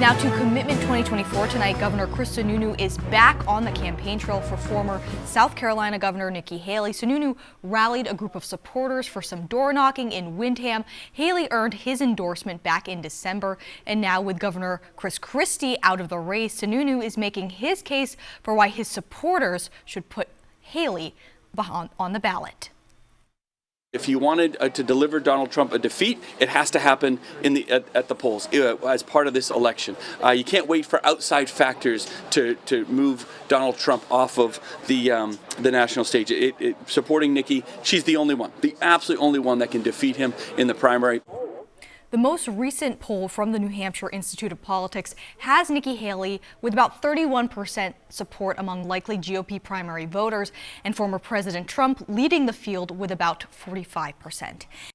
Now to Commitment 2024 tonight, Governor Chris Sununu is back on the campaign trail for former South Carolina Governor Nikki Haley. Sununu rallied a group of supporters for some door knocking in Windham. Haley earned his endorsement back in December, and now with Governor Chris Christie out of the race, Sununu is making his case for why his supporters should put Haley on the ballot. If you wanted uh, to deliver Donald Trump a defeat, it has to happen in the at, at the polls uh, as part of this election. Uh, you can't wait for outside factors to, to move Donald Trump off of the um, the national stage. It, it, supporting Nikki, she's the only one, the absolute only one that can defeat him in the primary. The most recent poll from the New Hampshire Institute of Politics has Nikki Haley with about 31% support among likely GOP primary voters and former President Trump leading the field with about 45%.